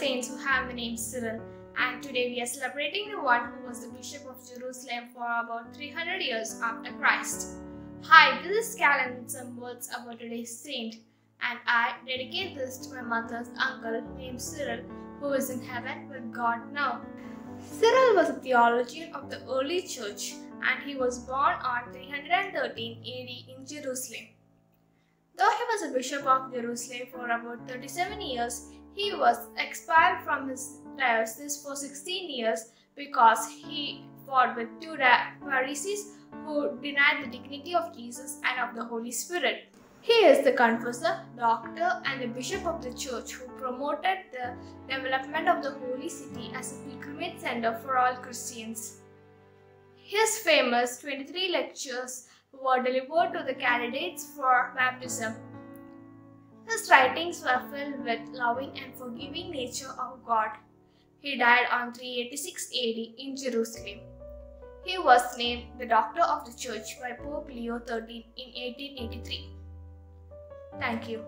saints who have the name Cyril, and today we are celebrating the one who was the Bishop of Jerusalem for about 300 years after Christ. Hi, this is Carolynn with some words about today's saint, and I dedicate this to my mother's uncle named Cyril, who is in heaven with God now. Cyril was a theologian of the early church, and he was born on 313 AD in Jerusalem. Though he was a bishop of Jerusalem for about 37 years, he was expelled from his diocese for 16 years because he fought with two Pharisees who denied the dignity of Jesus and of the Holy Spirit. He is the confessor, doctor, and the bishop of the church who promoted the development of the Holy City as a pilgrimage center for all Christians. His famous 23 lectures were delivered to the candidates for baptism. His writings were filled with loving and forgiving nature of God. He died on 386 AD in Jerusalem. He was named the Doctor of the Church by Pope Leo XIII in 1883. Thank you.